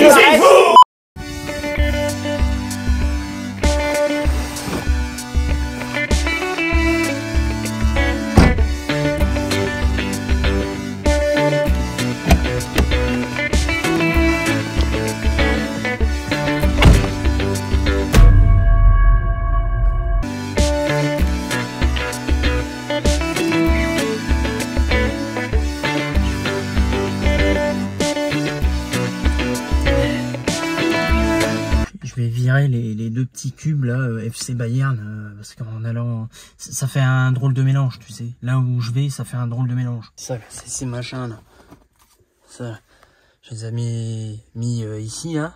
C'est honteux là, euh, FC Bayern, euh, parce qu'en allant, ça, fait un drôle de mélange, tu sais. Là où je vais, ça fait un drôle de mélange. Ça, c'est ces machins là. Ça, je les ai mis, mis euh, ici là,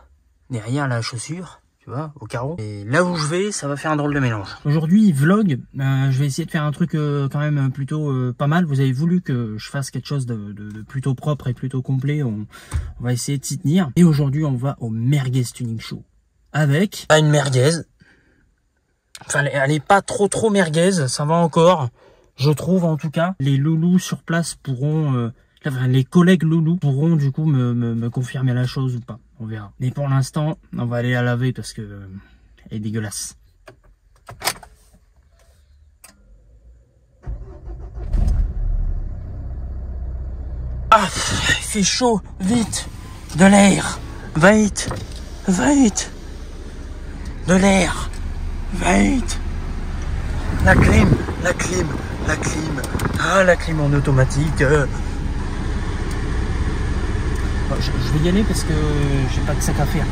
derrière la chaussure, tu vois, au carreau. Et là où je vais, ça va faire un drôle de mélange. Aujourd'hui, vlog, euh, je vais essayer de faire un truc euh, quand même plutôt euh, pas mal. Vous avez voulu que je fasse quelque chose de, de- de plutôt propre et plutôt complet. On, on va essayer de s'y tenir. Et aujourd'hui, on va au Merguez Tuning Show avec une merguez. Enfin, elle est- pas trop trop merguez, ça va encore, je trouve en tout cas. Les loulous sur place pourront, euh, les collègues loulous pourront du coup me, me, me confirmer la chose ou pas, on verra. Mais pour l'instant, on va aller la laver parce que euh, elle est dégueulasse. Ah, il fait chaud, vite, de l'air, vite, vite de l'air. Vite. La clim, la clim, la clim. Ah, la clim en automatique. euh. Je, je vais y aller parce que j'ai pas de sac à faire.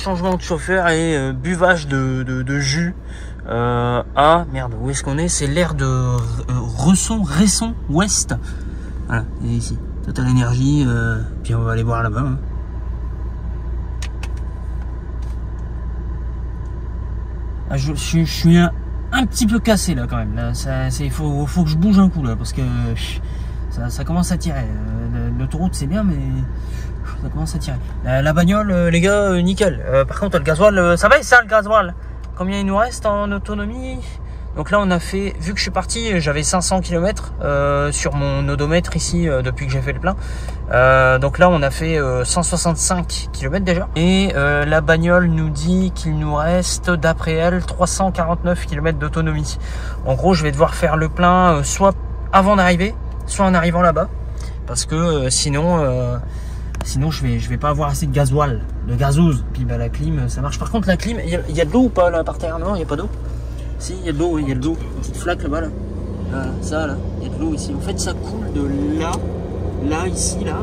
Changement de chauffeur et euh, buvage de, de, jus. Euh, à, merde, où est-ce qu'on est? C'est l'air de euh, Resson, Resson, Ouest. Voilà, et ici. Total énergie. Euh, puis on va aller voir là-bas. hein. Ah, je, je- je suis un, un petit peu cassé là quand même. Là, c'est, faut, faut que je bouge un coup là parce que ça, commence à tirer. L'autoroute c'est bien mais La, bagnole, euh, les gars, euh, nickel. Euh, par contre le gasoil, ça va ça le gasoil Combien il nous reste en autonomie? Donc là on a fait, vu que je suis parti, j'avais 500 km sur mon odomètre ici depuis que j'ai fait le plein. Donc là on a fait euh, 165 km déjà. Et la bagnole nous dit qu'il nous reste d'après elle 349 km d'autonomie. En gros je vais devoir faire le plein soit avant d'arriver, soit en arrivant là-bas. Parce que sinon... euh, Sinon, je vais, je vais pas avoir assez de gasoil, de gazouse. Puis bah, la clim, ça marche. Par contre, la clim, il y, a- de l'eau ou pas là par terre? Non, il y a pas d'eau. Si, il y a de l'eau, il y a de l'eau. Une petite flaque là-bas, là. Là, ça, là. Il y a de l'eau ici. En fait, ça coule de là, là, ici, là.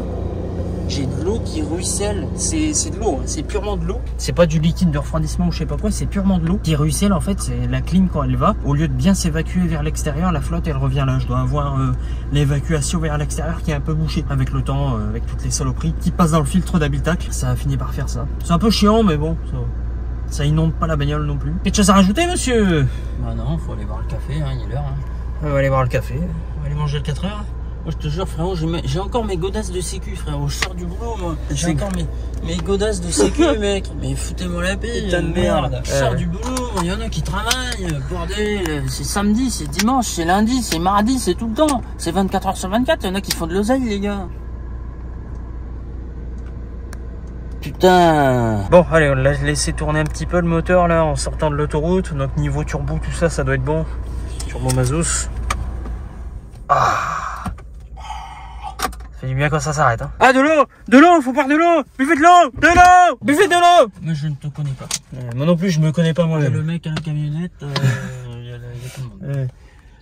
J'ai de l'eau qui ruisselle. C'est de l'eau, hein. c'est purement de l'eau. C'est pas du liquide de refroidissement ou je sais pas quoi, c'est purement de l'eau qui ruisselle. En fait, c'est la clim quand elle va. Au lieu de bien s'évacuer vers l'extérieur, la flotte elle revient là. Je dois avoir euh, l'évacuation vers l'extérieur qui est un peu bouchée. Avec le temps, euh, avec toutes les saloperies qui passent dans le filtre d'habitacle, ça a fini par faire ça. C'est un peu chiant, mais bon, ça, ça inonde pas la bagnole non plus. Quelque chose à rajouter, monsieur? Bah non, faut aller boire le café, hein, il est l'heure. Hein. On va aller boire le café. On va aller manger le 4 heures. Moi, je te jure, frérot, j'ai encore mes godasses de sécu, frérot. Je sors du boulot, moi. J'ai encore mes, mes godasses de sécu, mec. Mais foutez-moi la paix. Putain de merde. Je sors du boulot, il y en a qui travaillent. Bordel, c'est samedi, c'est dimanche, c'est lundi, c'est mardi, c'est tout le temps. C'est 24 heures sur 24. Il y en a qui font de l'oseille, les gars. Putain. Bon, allez, on l'a laissé tourner un petit peu le moteur là en sortant de l'autoroute. Donc niveau turbo, tout ça, ça doit être bon. Turbo Mazos. Ah. Du bien quand ça s'arrête. Hein. Ah, de l'eau De l'eau Faut boire de l'eau Buvez de l'eau De l'eau Buvez de l'eau Mais je ne te connais pas. Euh, Moi non plus, je me connais pas Il y a moi-même. le mec à la camionnette, euh, il y a, il y a tout le monde. Euh,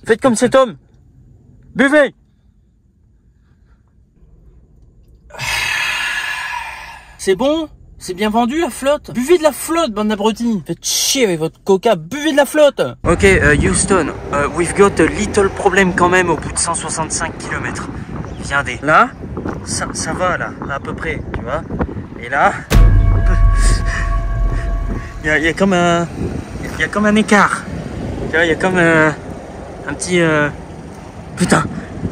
Faites comme cet homme Buvez C'est bon? C'est bien vendu la flotte? Buvez de la flotte, bande d'abrutis Faites chier avec votre coca, buvez de la flotte Ok, euh, Houston, euh, we've got a little problem quand même au bout de 165 km. Regardez, là, ça, ça va là, à peu près, tu vois. Et là, il y a, il y a comme un, il y a comme un écart. Tu vois, il y a comme un, un petit, euh, putain.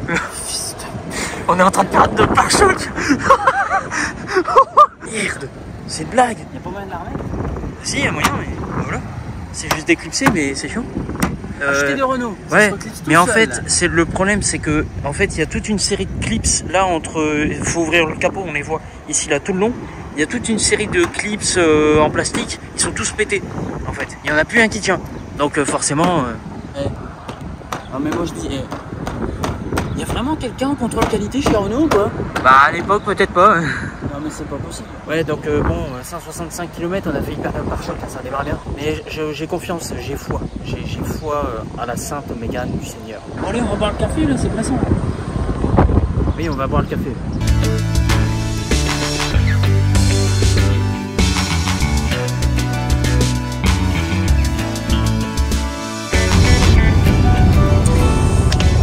On est en train de perdre de pare-choc. Merde, c'est une blague. Y'a pas moyen de la remettre? Si, il y a moyen, mais voilà. C'est juste d'éclipser, mais c'est chiant. Euh, Acheter de Renault ça Ouais, se mais en seul. fait, c'est le problème, c'est que en fait, il y a toute une série de clips là entre. Il faut ouvrir le capot, on les voit ici là tout le long. Il y a toute une série de clips euh, en plastique, ils sont tous pétés. En fait, il y en a plus un qui tient. Donc euh, forcément, euh, Ah mais moi je dis... Il y a vraiment quelqu'un en contrôle qualité chez Renault ou quoi bah à l'époque peut-être pas. Mais c'est pas possible. Ouais, donc euh, bon, euh, 165 km, on a fait hyper par choc, ça démarre bien. Mais j'ai confiance, j'ai foi, j'ai foi euh, à la sainte Mégane du Seigneur. Bon allez, on va boire le café là, c'est pressant. Oui, on va boire le café.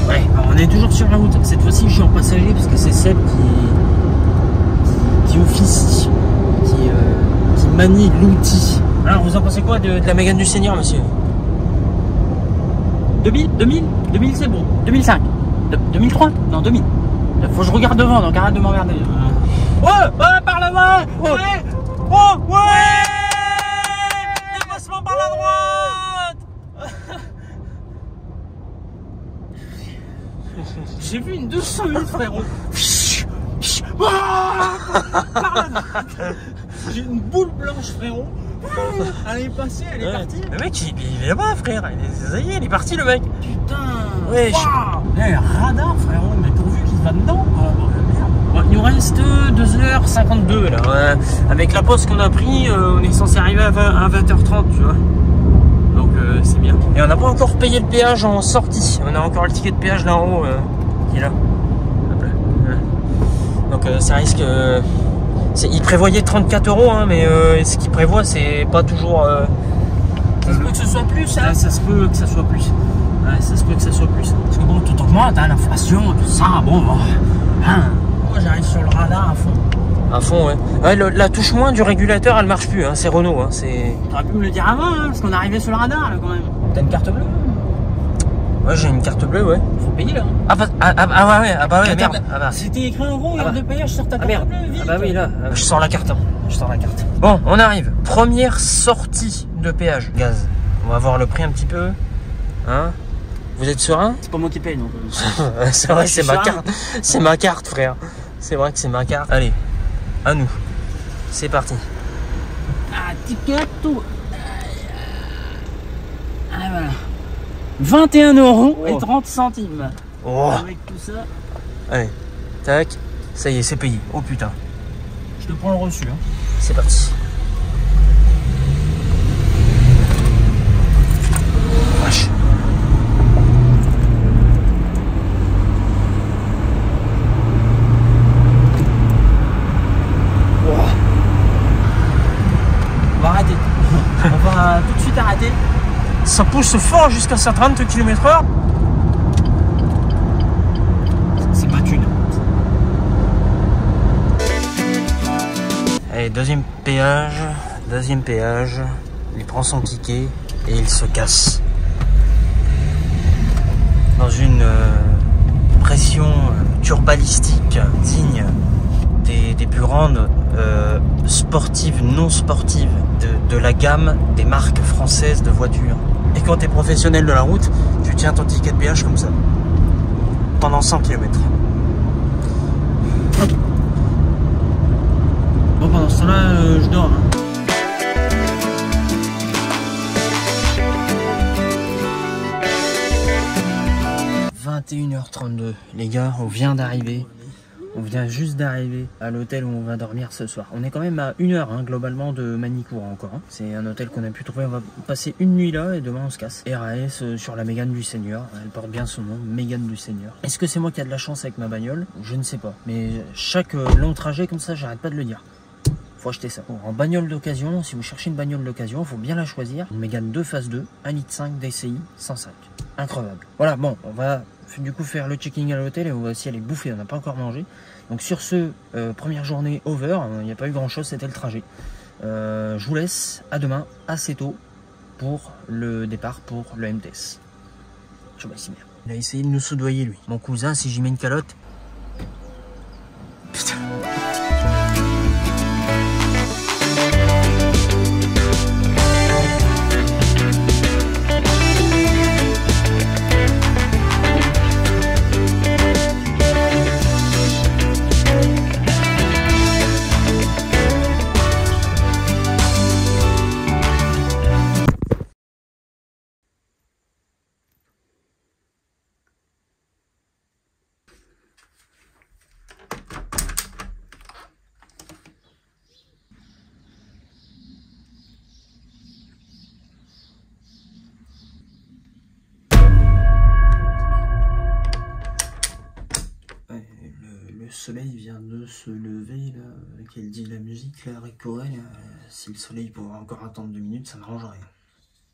Ouais, on est toujours sur la route. Cette fois-ci, je suis en passager parce que c'est Seb qui, qui qui, euh, qui manie l'outil. Alors, vous en pensez quoi de, de la Mégane du Seigneur, monsieur? 2000 2000 2000 c'est bon. 2005 De- 2003 Non, 2000. Faut que je regarde devant, donc arrête de m'emmerder. Ouais, ouais, par là-bas Ouais. Oh, ouais. Dépassement par la droite. J'ai vu une 200 000 frérot Ah J'ai une boule blanche frérot Elle est passée, elle est partie Le mec, il, il est là-bas, frère. Il est- ça y est, il est parti, le mec. Putain Ouais, je- Waouh Eh, radar frérot, mais pourvu qu'il va dedans merde. Bon, il nous reste 2h52 là. Ouais. Avec la pause qu'on a pris, euh, on est censé arriver à, 20 à 20h30, tu vois. Donc euh, c'est bien. Et on n'a pas encore payé le péage en sortie. On a encore le ticket de péage là en haut euh, qui est là. Donc euh, ça risque. euh, il prévoyait 34 euros, hein, mais euh, ce qu'il prévoit, c'est pas toujours. Ça se peut que ce soit plus, hein ça se peut que ça soit plus. Ouais, ça se peut que ça soit plus. Parce que bon, tout augmente, hein, l'inflation, tout ça, bon, bon. Hein, moi j'arrive sur le radar à fond. À fond, ouais. ouais le- la touche moins du régulateur, elle marche plus. Hein, c'est Renault. Hein. T'aurais pu me le dire avant, hein, parce qu'on arrivait sur le radar là quand même. T'as une carte bleue Ouais, j'ai une carte bleue, ouais. Faut payer là. hein. Ah bah, ah, ah, ah ouais, ah bah ouais, merde. Ah bah, C'était écrit en gros, il y Ah a bah. de payage sur ta ah carte merde. bleue, vite. Ah bah oui, là. euh, Je sors la carte. hein. Je sors la carte. Bon, on arrive. Première sortie de péage. Gaz. On va voir le prix un petit peu. Hein Vous êtes serein C'est pas moi qui paye euh. C'est vrai, Je c'est ma carte. C'est ma carte, frère. C'est vrai que c'est ma carte. Allez, à nous. C'est parti. Ah, ticket tout. Ah voilà. 21 euros et Oh. 30 centimes. Oh, Avec tout ça, allez. Tac. Ça y est, c'est payé. Oh putain. je te prends le reçu. Hein. C'est parti. Vache. On va arrêter. On va tout de suite arrêter. Ça pousse fort jusqu'à 130 km/h. C'est ma thune. Allez, deuxième péage. Deuxième péage. Il prend son ticket et il se casse. Dans une euh, pression euh, turbalistique digne des, plus grandes euh, sportives, non sportives de la gamme des marques françaises de voitures. Et quand tu es professionnel de la route, tu tiens ton ticket de péage comme ça. Pendant 100 km. Bon, pendant ce temps-là, euh, je dors. hein. – 21h32, les gars, on vient d'arriver. On vient juste d'arriver à l'hôtel où on va dormir ce soir. On est quand même à une heure hein, globalement de Manicourt encore. hein. C'est un hôtel qu'on a pu trouver. On va passer une nuit là et demain on se casse. RAS euh, sur la Mégane du Seigneur. Elle porte bien son nom, Mégane du Seigneur. Est-ce que c'est moi qui a de la chance avec ma bagnole? Je ne sais pas. Mais chaque euh, long trajet comme ça, j'arrête pas de le dire. faut acheter ça. En bagnole d'occasion, si vous cherchez une bagnole d'occasion, il faut bien la choisir. Une Mégane 2 phase 2, 1,5 litre DCI, 105. Incroyable. Voilà, bon, on va du coup faire le checking à l'hôtel et on va aussi aller bouffer, on n'a pas encore mangé. Donc sur ce, euh, première journée over, il n'y a pas eu grand chose, c'était le trajet. Euh, je vous laisse, à demain, assez tôt, pour le départ pour le MTS. Je ici bien. Il a essayé de nous soudoyer lui. Mon cousin, si j'y mets une calotte. Putain. Soleil vient de se lever, qu'elle dit la musique, là, avec Cohen, si le soleil pouvait encore attendre deux minutes, ça m'arrangerait.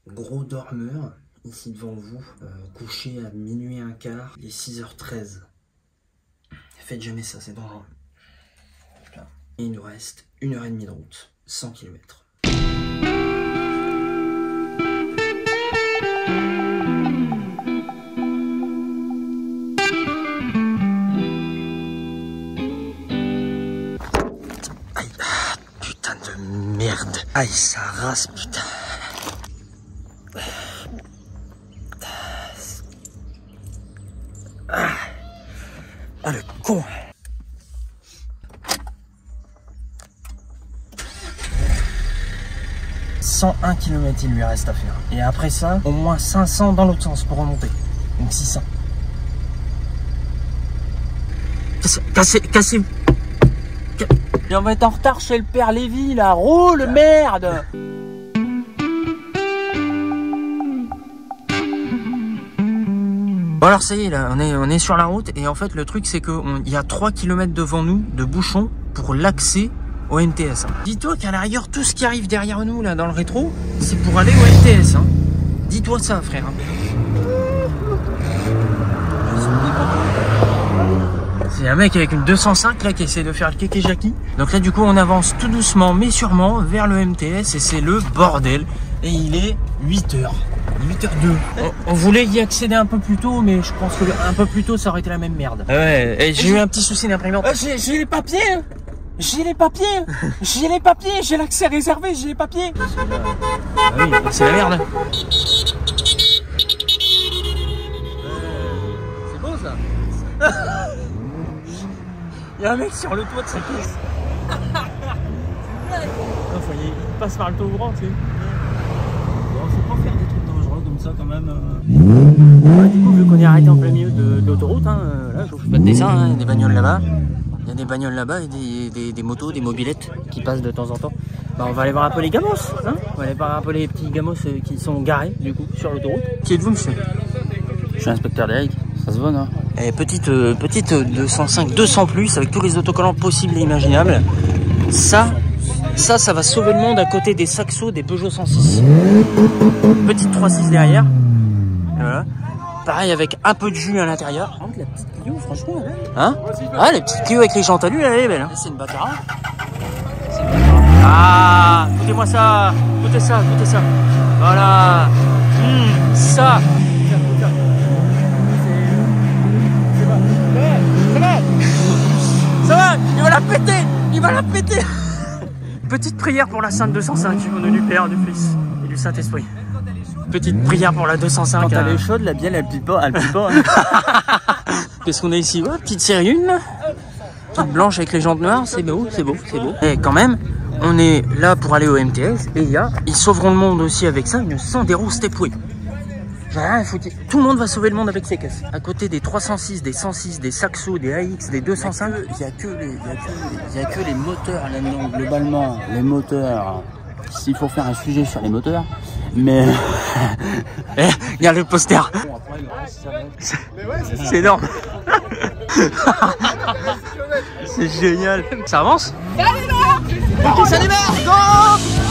Gros dormeur, ici devant vous, euh, couché à minuit un quart, il est 6h13. Faites jamais ça, c'est dangereux. Et il nous reste une heure et demie de route, 100 km. Aïe, ça rase, putain. Ah, le con. « 101 km il lui reste à faire. Et après ça, au moins 500 dans l'autre sens pour remonter. Donc 600. Cassez, cassez, cassez, et on va être en retard chez le père Lévy là. Roule, merde Bon alors ça y est là, on est, on est sur la route et en fait le truc c'est qu'il y a 3 km devant nous de bouchons pour l'accès au MTS. Hein. Dis-toi qu'à l'arrière tout ce qui arrive derrière nous là dans le rétro c'est pour aller au MTS. Hein. Dis-toi ça frère. C'est un mec avec une 205 là qui essaie de faire le kéké Jackie. Donc là du coup on avance tout doucement mais sûrement vers le MTS et c'est le bordel. Et il est 8h. 8h02. On, voulait y accéder un peu plus tôt mais je pense que un peu plus tôt ça aurait été la même merde. Ouais, et j'ai eu un petit souci d'imprimante. Ah, j'ai les papiers hein. j'ai les papiers J'ai les papiers J'ai l'accès réservé, j'ai les papiers Ah oui, c'est la merde Il y a un mec sur le toit de sa caisse. il passe par le toit ouvrant, tu sais. Bon, faut pas faire des trucs dangereux comme ça quand même. Euh. du coup, vu qu'on est arrêté en plein milieu de, l'autoroute, hein, euh, là, je vous fais pas de dessin, hein, il y a des bagnoles là-bas. Il y a des bagnoles là-bas et des, des, motos, des mobilettes qui passent de temps en temps. Bah, on va aller voir un peu les gamos, hein On va aller voir un peu les petits gamos euh, qui sont garés, du coup, sur l'autoroute. Qui êtes-vous, monsieur? Je suis inspecteur d'Eric, ça se voit, non? Et petite, euh, petite 205, 200 plus, avec tous les autocollants possibles et imaginables. Ça, ça, ça va sauver le monde à côté des Saxo, des Peugeot 106. Petite 3.6 derrière. voilà. Pareil avec un peu de jus à l'intérieur. la petite Clio, franchement. Hein Ah, les petites Clio avec les jantes à lui, elle est belle. Hein. C'est une Baccarat. Ah, écoutez-moi ça. Écoutez ça, écoutez ça. Voilà. Mmh, ça. Ça la péter Il va la péter Petite prière pour la Sainte 205, au nom du Père, du Fils et du Saint-Esprit. Petite prière pour la 205. Quand elle est chaude, la bielle, elle pipe pas. Elle pipe pas. Qu'est-ce qu'on a ici ouais, Petite série 1. Toute blanche avec les jantes noires. C'est beau, c'est beau, c'est beau. Et quand même, on est là pour aller au MTS. Et il y a, ils sauveront le monde aussi avec ça, une 100 des roues stepway. Tout le monde va sauver le monde avec ces caisses. À côté des 306, des 106, des Saxo, des AX, des 205. Il n'y a, que les, y a, que les moteurs là-dedans. Globalement, les moteurs, s'il faut faire un sujet sur les moteurs, mais... Eh, il y a le poster. C'est énorme. C'est génial. Ça avance? Ok, ça démarre Go Go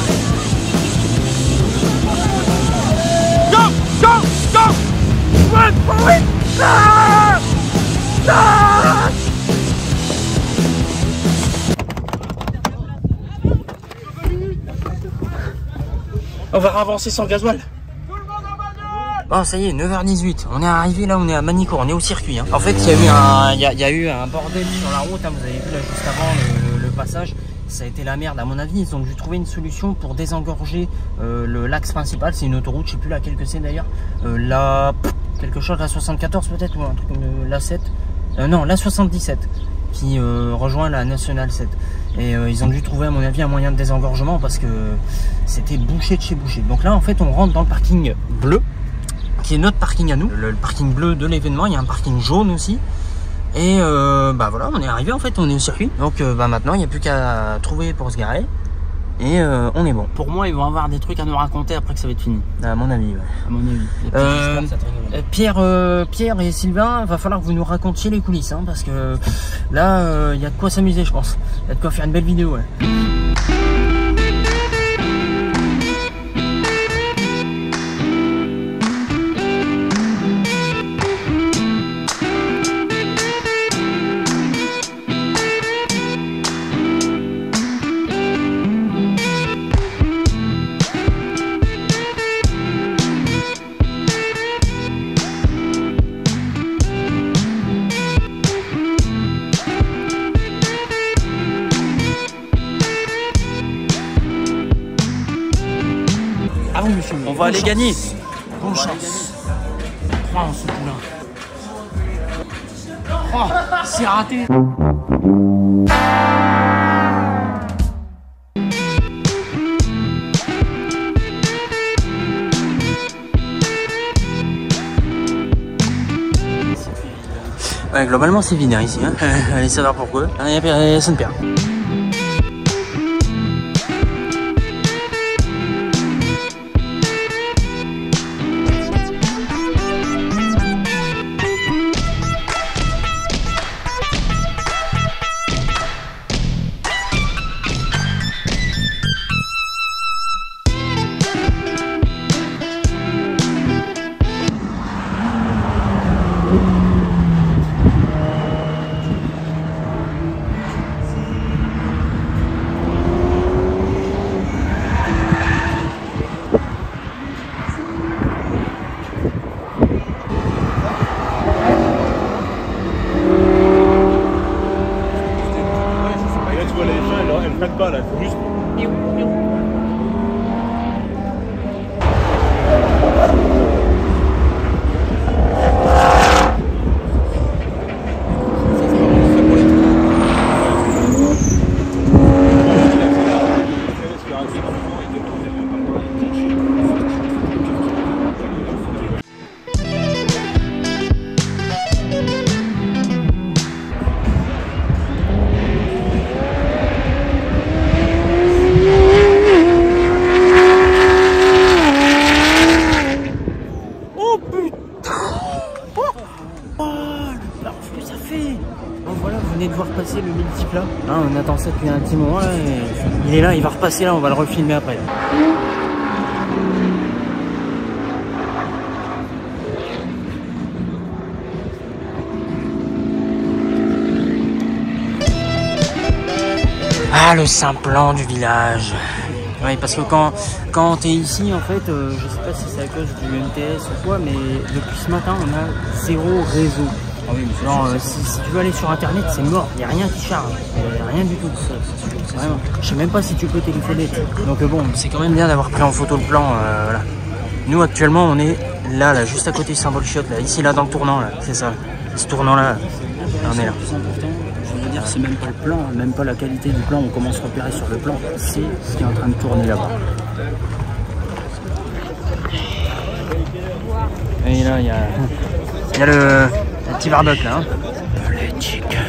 On va avancer sans gasoil. Bon, ça y est, 9h18. On est arrivé là, on est à Manicourt, on est au circuit. hein. En fait, il y, a eu un- bordel sur la route. hein, vous avez vu là juste avant le, passage. Ça a été la merde, à mon avis. Ont dû trouver une solution pour désengorger euh, l'axe principal. C'est une autoroute, je sais plus laquelle que c'est d'ailleurs. Euh, la quelque chose, la 74 peut-être ou un truc comme euh, la 7. Euh, non, la 77 qui euh, rejoint la nationale 7. Et euh, ils ont dû trouver, à mon avis, un moyen de désengorgement parce que c'était bouché de chez bouché. Donc là, en fait, on rentre dans le parking bleu qui est notre parking à nous, le, parking bleu de l'événement. Il y a un parking jaune aussi. Et bah voilà, on est arrivé en fait, on est au circuit. Donc bah maintenant, il n'y a plus qu'à trouver pour se garer. Et euh, on est bon, Pour moi, ils vont avoir des trucs à nous raconter après que ça va être fini, à mon avis. ouais. à mon avis. Euh, ça te. Euh, Pierre, euh, Pierre et Sylvain, va falloir que vous nous racontiez les coulisses, hein, parce que là, il y a de quoi s'amuser, je pense. Il y a de quoi faire une belle vidéo. Ouais. Va aller gagner. Bonne chance. Crois en ce poulain. Oh, c'est raté. Ouais, globalement, c'est hein, ici. Hein. Allez savoir pourquoi. Il y a personne perd. Il est là, il va repasser là, on va le refilmer après. Ah, le Saint-Plan du village. Oui, parce que quand, quand tu es ici, en fait, euh, je sais pas si c'est à cause du MTS ou quoi, mais depuis ce matin, on a zéro réseau. Genre, euh, si, si tu veux aller sur internet, c'est mort, il n'y a rien qui charge, y a rien du tout. Vraiment. Je sais même pas si tu peux téléphoner. Donc euh, bon, c'est quand même bien d'avoir pris en photo le plan. euh, voilà. Nous actuellement, on est là, là, juste à côté de Saint-Paul-Chiotte, là, ici là dans le tournant, là, c'est ça. Ce tournant là, on est là. Le plus important, je veux dire, c'est même pas le plan, même pas la qualité du plan, on commence à repérer sur le plan, c'est ce qui est en train de tourner là-bas. Et là, il y a, il y a le, le petit barbecue là. Hein. Le chicken.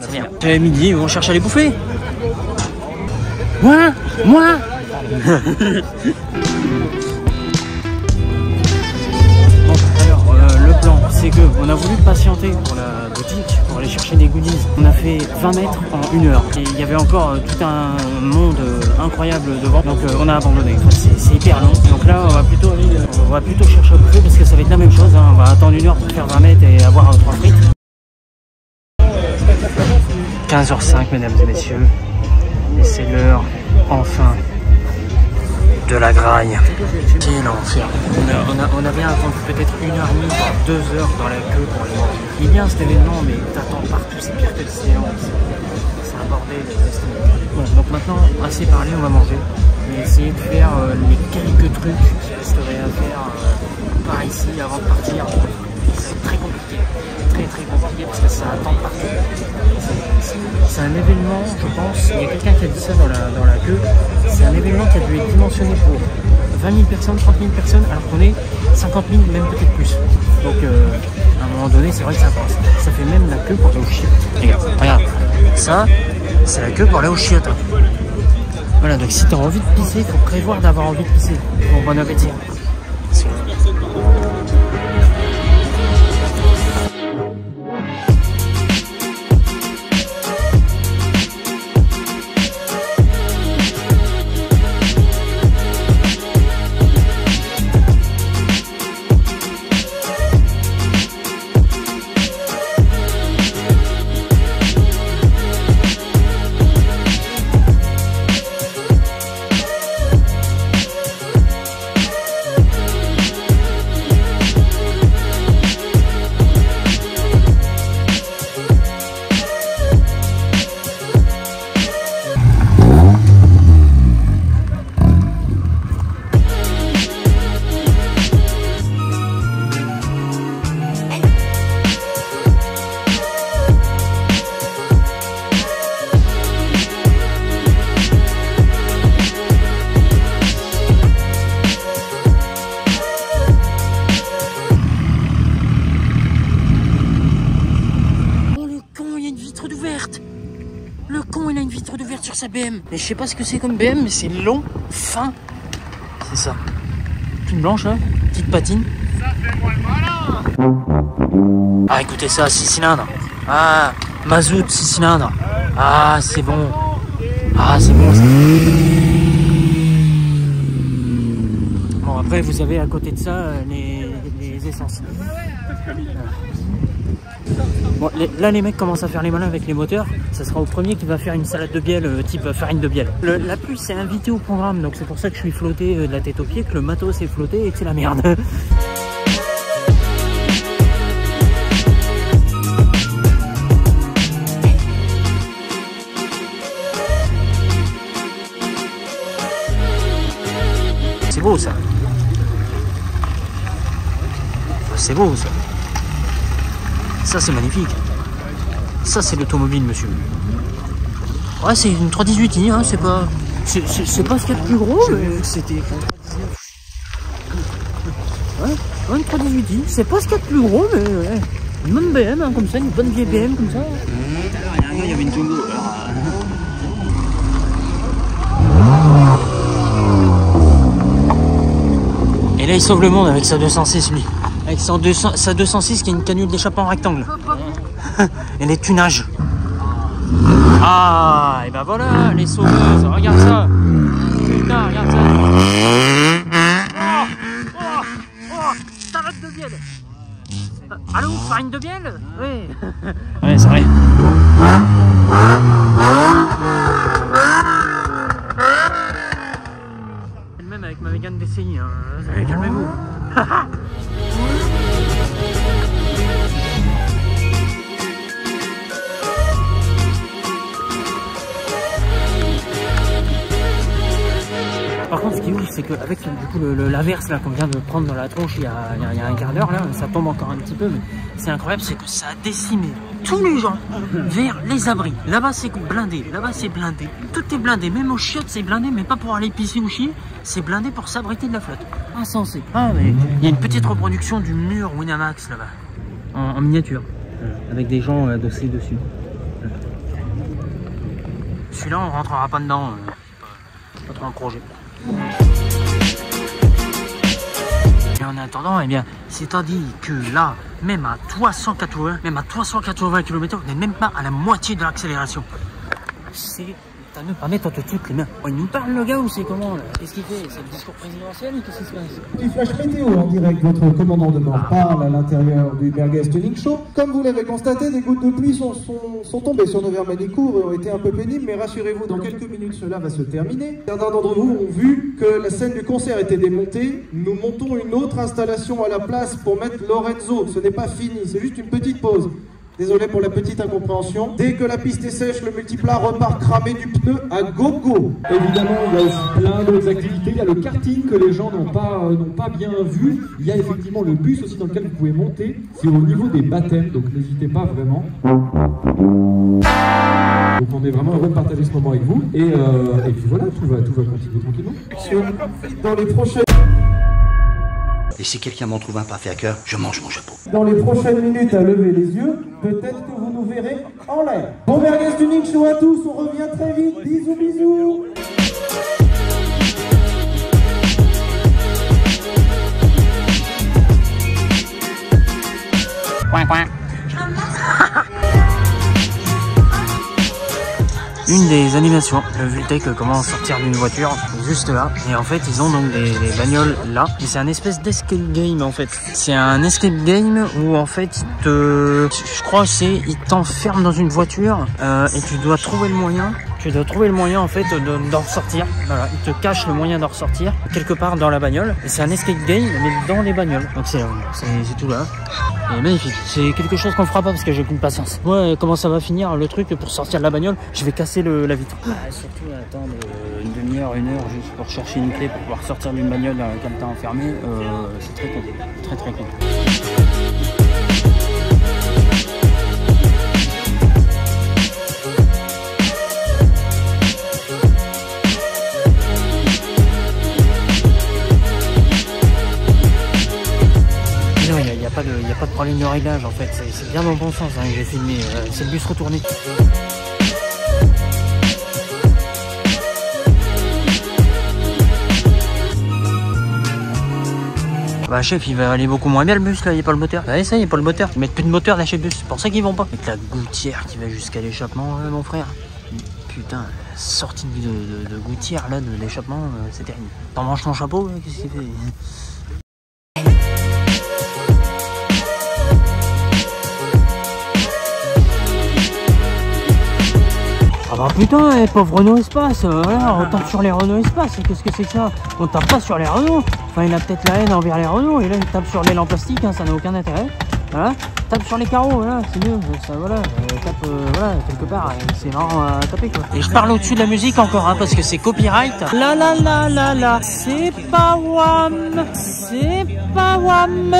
C'est bien. C'est midi, on cherche à les bouffer. Moi Moi c'est c'est que on a voulu patienter pour la boutique, pour aller chercher des goodies. On a fait 20 mètres en une heure. Et il y avait encore euh, tout un monde euh, incroyable devant, donc euh, on a abandonné. C'est hyper long. Donc là, on va plutôt aller, on va plutôt chercher à bouffer parce que ça va être la même chose. hein. On va attendre une heure pour faire 20 mètres et avoir trois frites. 15h05, mesdames et messieurs. Et c'est l'heure, enfin, de la graille. Quel enfer. On, a, on, a, on avait attendu peut-être une heure et demie, deux heures dans la queue pour aller manger. Il est bien cet événement, mais t'attends partout, c'est pire que Disneyland. C'est c'est un bordel. Bon, donc maintenant, assez parlé, on va manger. Et essayer de faire euh, les quelques trucs qui resteraient à faire euh, par ici avant de partir. C'est très compliqué. Très compliqué parce que ça attend partout. C'est- un événement, je pense, il y a quelqu'un qui a dit ça dans la, queue, c'est un événement qui a dû être dimensionné pour 20 000 personnes, 30 000 personnes, alors qu'on est 50 000, même peut-être plus. Donc euh, à un moment donné, c'est vrai que ça passe. Ça fait même la queue pour aller au chiottes. Regarde, regarde. Ça, c'est la queue pour aller au chiottes. hein. Voilà, donc si tu as envie de pisser, il faut prévoir d'avoir envie de pisser. Bon, bon appétit. Sa BM. Mais je sais pas ce que c'est comme BM, mais c'est long, fin. C'est ça. Toute blanche là, petite patine. Ah écoutez ça, 6 cylindres. Ah, mazout, 6 cylindres. Ah, c'est bon. Ah, c'est bon. ça. Bon, après, vous avez à côté de ça euh, les, les essences. Bon, là, les mecs commencent à faire les malins avec les moteurs. Ça sera au premier qui va faire une salade de bielle euh, type farine de bielle. Le- la pluie, c'est invité au programme, donc c'est pour ça que je suis flotté euh, de la tête aux pieds, que le matos est flotté et que c'est la merde. C'est beau ça. C'est beau ça. Ça c'est magnifique. Ça c'est l'automobile monsieur. Ouais c'est une 318i, hein, c'est pas. C'est- pas ce qu'il y a de plus gros, mais. C'était. Ouais, ouais, une 318i, c'est pas ce qu'il y a de plus gros, mais ouais. Une bonne BM, hein, comme ça, une bonne vieille BM comme ça. Il y avait une Twingo. Et là il sauve le monde avec sa 206 lui. Avec son 200 sa 206 qui est une canule d'échappement rectangle. et les tunages. Ah, et ben voilà, les sauveuses, regarde ça. Putain, regarde ça. Oh, oh, oh, salade de bielle. Euh, Allô, farine de bielle Oui. Ouais, c'est vrai. C'est le même avec ma vegan DCI, hein. calmez-vous. c'est qu'avec du coup l'averse là qu'on vient de prendre dans la tronche il y a, il y a- il y a un quart d'heure là, ça tombe encore un petit peu, mais c'est incroyable, c'est que ça a décimé tous les gens vers les abris. Là-bas c'est blindé, là-bas c'est blindé, tout est blindé, même aux chiottes c'est blindé, mais pas pour aller pisser ou chier, c'est blindé pour s'abriter de la flotte. Insensé. Ah mais il y a une petite reproduction du mur Winamax là-bas, en, en miniature, avec des gens euh, adossés dessus. Celui-là on rentrera pas dedans, euh, pas trop un projet. En attendant, eh bien, c'est-à-dire que là, même à 380, même à 380 km, on n'est même pas à la moitié de l'accélération. C'est à ne pas mettre suite les mains. Oh, il nous parle le gars ou c'est comment Qu'est-ce qu'il fait C'est le discours présidentiel ou qu'est-ce qui se passe Petit flash météo en direct, votre commandant de bord parle à l'intérieur du Bergès Tuning Show. Comme vous l'avez constaté, des gouttes de pluie sont, sont, sont tombées sur nos Vermanicourt et ont été un peu pénibles, mais rassurez-vous, dans quelques minutes cela va se terminer. Certains d'entre vous ont vu que la scène du concert était démontée. Nous montons une autre installation à la place pour mettre Lorenzo. Ce n'est pas fini, c'est juste une petite pause. Désolé pour la petite incompréhension. Dès que la piste est sèche, le multiplat repart cramé du pneu à gogo. Évidemment, il y a aussi plein d'autres activités. Il y a le karting que les gens n'ont pas, euh, n'ont pas bien vu. Il y a effectivement le bus aussi dans lequel vous pouvez monter. C'est au niveau des baptêmes, donc n'hésitez pas vraiment. Donc on est vraiment heureux de partager ce moment avec vous. Et, euh, et puis voilà, tout va, tout va continuer tranquillement. Dans les prochaines... Et si quelqu'un m'en trouve un pas fait à cœur, je mange mon chapeau. Dans les prochaines minutes à lever les yeux, peut-être que vous nous verrez en l'air. Bon Bergès Tuning Show à tous, on revient très vite. Bisous, bisous. Coin, coin. Une des animations. Le Vultec commence à sortir d'une voiture juste là. Et en fait, ils ont donc des, bagnoles là. Et c'est un espèce d'escape game en fait. C'est un escape game où en fait, te, je crois, c'est il t'enferme dans une voiture euh, et tu dois trouver le moyen. Tu dois trouver le moyen en fait de- d'en ressortir. Voilà, il te cache le moyen d'en ressortir quelque part dans la bagnole. Et c'est un escape game mais dans les bagnoles. Donc c'est tout là. Et magnifique. C'est quelque chose qu'on fera pas parce que j'ai aucune patience. Moi, comment ça va finir le truc pour sortir de la bagnole? Je vais casser la vitre. Surtout attendre euh, une demi-heure, une heure juste pour chercher une clé pour pouvoir sortir d'une bagnole dans laquelle t'es enfermé. euh, c'est très con. Très très con. Pas de- problème de réglage en fait. C'est- bien dans le bon sens hein, que j'ai filmé. euh, c'est le bus retourné. Bah chef il va aller beaucoup moins bien le bus là, il n'y a pas le moteur. Bah ça, il n'y a pas le moteur. Ils mettent plus de moteur là chez le bus, c'est pour ça qu'ils vont pas. Avec la gouttière qui va jusqu'à l'échappement, euh, mon frère. Putain, la sortie de, de- de gouttière là, de l'échappement, euh, c'est terrible. T'en manges ton chapeau, qu'est-ce qu'il fait Ah bah putain, eh, pauvre Renault Espace, euh, voilà, on tape sur les Renault Espace, qu'est-ce que c'est que ça? On tape pas sur les Renault, enfin il a peut-être la haine envers les Renault, et là il tape sur l'aile en plastique, hein, ça n'a aucun intérêt. Voilà, tape sur les carreaux, voilà, c'est mieux, ça voilà, euh, tape, euh, voilà, quelque part, c'est marrant à taper quoi. Et je parle au-dessus de la musique encore, hein, parce que c'est copyright. La la la la la, c'est pas wam, c'est pas wam.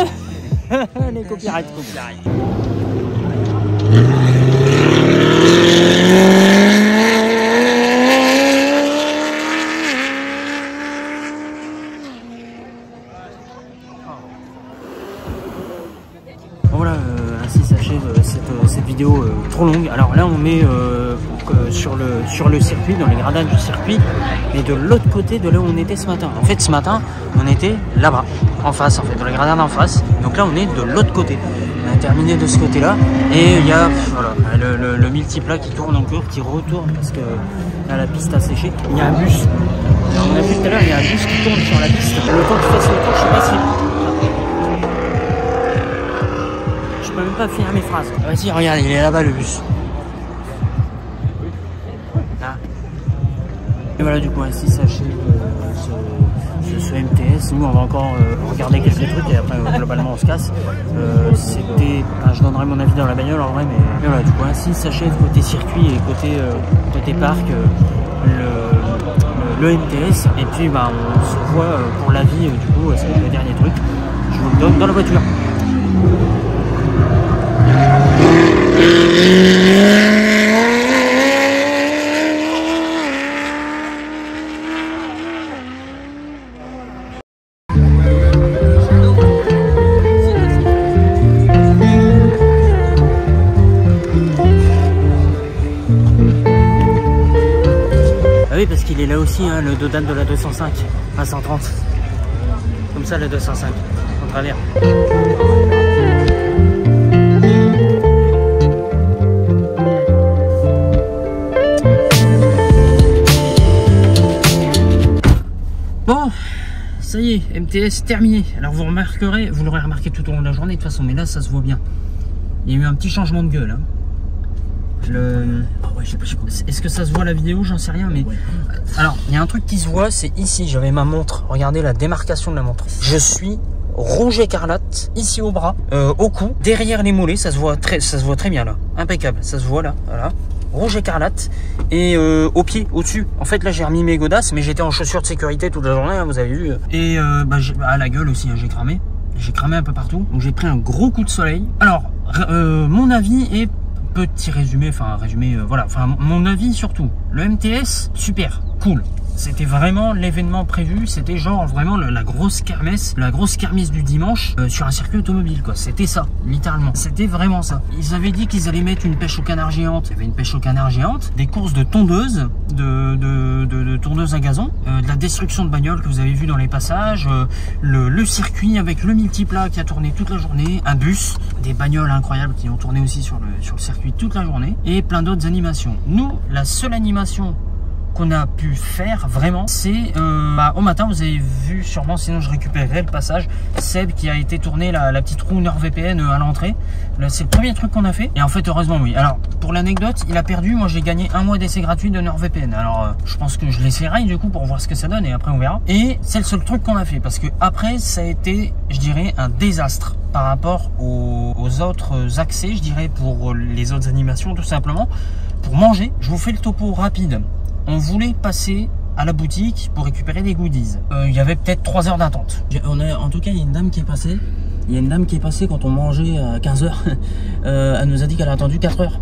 les copyright, copyright. Alors là, on est euh, euh, sur, le, sur le circuit, dans les gradins du circuit, mais de l'autre côté de là où on était ce matin. En fait, ce matin, on était là-bas, en face, en fait, dans les gradins d'en face. Donc là, on est de l'autre côté. On a terminé de ce côté-là, et il y a le, le, multiplat qui tourne encore, qui retourne, parce que là, la piste a séché. Il y a un bus. On a vu tout à l'heure, il y a un bus qui tourne sur la piste. Le temps qu'il fasse le tour, je sais pas si... Je peux même pas finir mes phrases. Vas-y, regarde, il est là-bas le bus. Et voilà, du coup, ainsi s'achève euh, ce, ce- MTS. Nous, on va encore euh, regarder quelques trucs et après, euh, globalement, on se casse. C'était. je donnerai mon avis dans la bagnole en vrai, mais, voilà, du coup, ainsi s'achève côté circuit et côté, côté parc. le, le, MTS et puis bah, on se voit pour la vie du coup c'est le dernier truc je vous le donne dans la voiture Dodan de la 205 à 130. Comme ça, le 205. travers. Bon, ça y est, MTS terminé. Alors vous remarquerez, vous l'aurez remarqué tout au long de la journée de toute façon, mais là ça se voit bien. Il y a eu un petit changement de gueule. hein. Je le- Est-ce que ça se voit la vidéo? J'en sais rien, mais alors il y a un truc qui se voit, c'est ici. J'avais ma montre. Regardez la démarcation de la montre. Je suis rouge écarlate ici au bras, euh, au cou, derrière les mollets. Ça se voit très, ça se voit très bien là, impeccable. Ça se voit là, voilà. Rouge écarlate et euh, au pied, au-dessus. En fait, là, j'ai remis mes godasses, mais j'étais en chaussures de sécurité toute la journée, hein, vous avez vu. Et euh, bah, j'ai- à la gueule aussi, hein, j'ai cramé. J'ai cramé un peu partout, donc j'ai pris un gros coup de soleil. Alors, euh, mon avis est petit résumé, enfin résumé, euh, voilà, enfin mon avis surtout. Le MTS, super, cool. C'était vraiment l'événement prévu, c'était genre vraiment la, grosse kermesse, la grosse kermesse du dimanche euh, sur un circuit automobile. C'était ça, littéralement. C'était vraiment ça. Ils avaient dit qu'ils allaient mettre une pêche au canard géante. Il y avait une pêche au canard géante, des courses de tondeuses, de, de, à gazon, euh, de la destruction de bagnoles que vous avez vu dans les passages, euh, le, le circuit avec le multiplat qui a tourné toute la journée, un bus, des bagnoles incroyables qui ont tourné aussi sur le, sur le circuit toute la journée, et plein d'autres animations. Nous, la seule animation a pu faire vraiment, c'est euh, bah, au matin, vous avez vu sûrement, sinon je récupérerai le passage, Seb qui a été tourné la, petite roue NordVPN à l'entrée. C'est le premier truc qu'on a fait. Et en fait, heureusement, oui. Alors, pour l'anecdote, il a perdu. Moi, j'ai gagné un mois d'essai gratuit de NordVPN. Alors, euh, je pense que je l'essayerai du coup pour voir ce que ça donne et après on verra. Et c'est le seul truc qu'on a fait parce que après, ça a été, je dirais, un désastre par rapport aux autres accès, je dirais, pour les autres animations, tout simplement. Pour manger, je vous fais le topo rapide on voulait passer à la boutique pour récupérer des goodies. Euh, il y avait peut-être 3 heures d'attente. On a, en tout cas, il y a une dame qui est passée. Il y a une dame qui est passée quand on mangeait à 15 heures. Euh, elle nous a dit qu'elle a attendu 4 heures.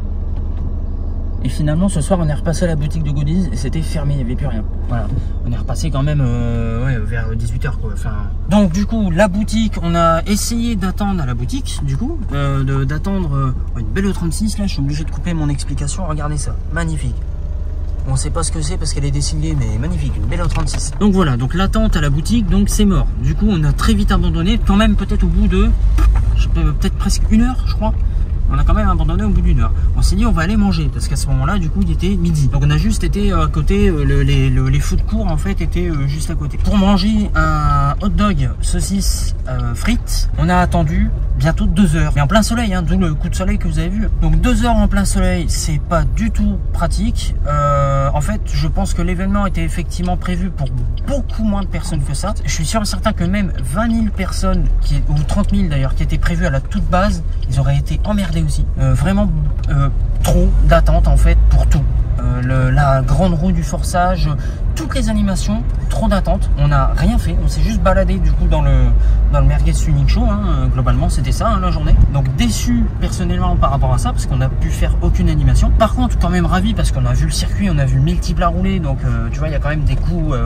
Et finalement, ce soir, on est repassé à la boutique de goodies et c'était fermé, il n'y avait plus rien. Voilà, on est repassé quand même euh, ouais, vers 18h quoi. Enfin, donc du coup, la boutique, on a essayé d'attendre à la boutique, du coup, euh, d'attendre euh, une belle E36 là. Je suis obligé de couper mon explication. Regardez ça, magnifique. On sait pas ce que c'est parce qu'elle est dessinée, mais magnifique, une belle 36. Donc voilà, donc l'attente à la boutique, donc c'est mort. Du coup, on a très vite abandonné, quand même peut-être au bout de, peut-être presque une heure, je crois. On a quand même abandonné au bout d'une heure. On s'est dit on va aller manger parce qu'à ce moment-là, du coup, il était midi. Donc on a juste été euh, à côté, euh, le- les, le- les food courts en fait étaient euh, juste à côté. Pour manger un hot dog saucisse frites, on a attendu bientôt deux heures. Mais en plein soleil, hein, d'où le coup de soleil que vous avez vu. Donc deux heures en plein soleil, c'est pas du tout pratique. En fait, je pense que l'événement était effectivement prévu pour beaucoup moins de personnes que ça. Je suis sûr et certain que même 20 000 personnes, ou 30 000 d'ailleurs, qui étaient prévues à la toute base, ils auraient été emmerdés aussi. Euh, vraiment euh, trop d'attente en fait pour tout. Euh, la grande roue du forçage, toutes les animations, trop d'attente. On n'a rien fait, on s'est juste baladé du coup dans le dans le Merguez Tuning Show. hein. Globalement, c'était ça hein, la journée. Donc déçu personnellement par rapport à ça parce qu'on n'a pu faire aucune animation. Par contre, quand même ravi parce qu'on a vu le circuit, on a vu le multiple à rouler. Donc tu vois, il y a quand même des coups,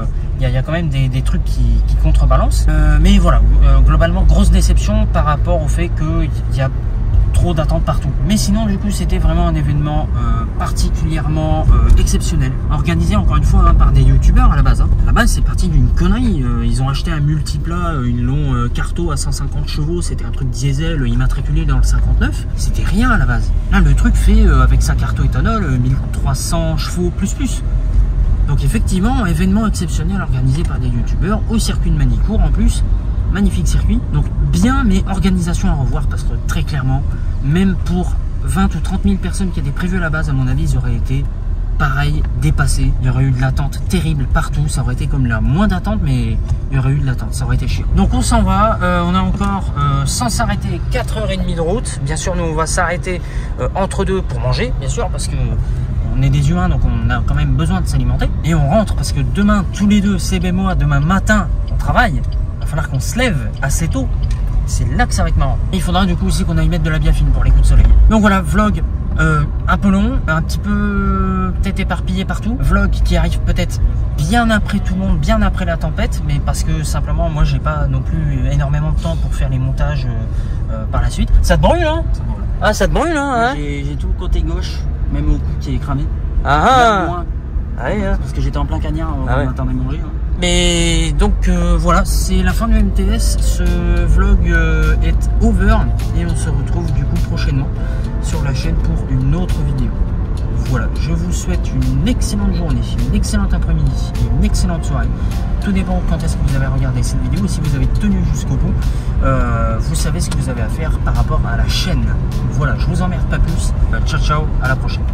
il y, a- quand même des, trucs qui, contrebalancent. Mais voilà, globalement, grosse déception par rapport au fait qu'il y a trop d'attentes partout. Mais sinon, du coup, c'était vraiment un événement euh, particulièrement euh, exceptionnel. Organisé encore une fois hein, par des youtubeurs à la base. hein. À la base, c'est parti d'une connerie. Euh, ils ont acheté un multiplat, long euh, carto à 150 chevaux. C'était un truc diesel immatriculé dans le 59. C'était rien à la base. Là, le truc fait avec sa carto éthanol euh, 1300 chevaux plus plus. Donc effectivement, événement exceptionnel organisé par des youtubeurs au circuit de Manicourt en plus. Magnifique circuit. Donc bien, mais organisation à revoir parce que très clairement, même pour 20 ou 30 000 personnes qui étaient prévues à la base, à mon avis, ils auraient été pareil, dépassés. Il y aurait eu de l'attente terrible partout. Ça aurait été comme la moins d'attente, mais il y aurait eu de l'attente. Ça aurait été chiant. Donc on s'en va. Euh, on a encore, euh, sans s'arrêter, 4h30 de route. Bien sûr, nous, on va s'arrêter euh, entre deux pour manger, bien sûr, parce que on est des humains, donc on a quand même besoin de s'alimenter. Et on rentre parce que demain, tous les deux, et moi, demain matin, on travaille. Falloir qu'on se lève assez tôt. C'est là que ça va être marrant. Et il faudra du coup aussi qu'on aille mettre de la biafine pour les coups de soleil. Donc voilà, vlog euh, un peu long, un petit peu peut-être éparpillé partout. Vlog qui arrive peut-être bien après tout le monde, bien après la tempête, mais parce que simplement moi j'ai pas non plus énormément de temps pour faire les montages euh, euh, par la suite. Ça te brûle hein? Ah ça te brûle hein, J'ai j'ai tout le côté gauche, même au cou qui est cramé. Ah ah Ah ouais, hein. parce que j'étais en plein cagnard, on Ah ouais. attendait manger. hein. Mais donc euh, voilà, c'est la fin du MTS. Ce vlog euh, est over et on se retrouve du coup prochainement sur la chaîne pour une autre vidéo. Voilà, je vous souhaite une excellente journée, une excellente après-midi et une excellente soirée. Tout dépend quand est-ce que vous avez regardé cette vidéo. Si vous avez tenu jusqu'au bout, euh, vous savez ce que vous avez à faire par rapport à la chaîne. Voilà, je vous emmerde pas plus. ciao ciao, à la prochaine.